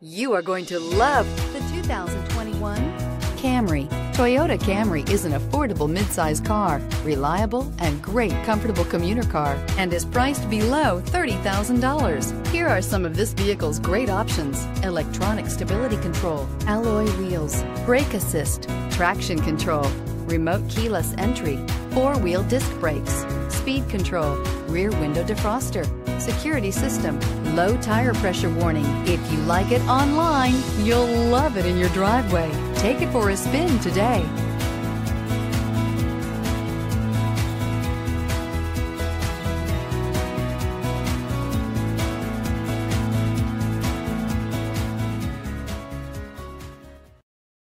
You are going to love the 2021 Camry. Toyota Camry is an affordable midsize car, reliable and great comfortable commuter car, and is priced below $30,000. Here are some of this vehicle's great options. Electronic stability control, alloy wheels, brake assist, traction control, remote keyless entry, four-wheel disc brakes, speed control, rear window defroster, security system, low tire pressure warning. If you like it online, you'll love it in your driveway. Take it for a spin today.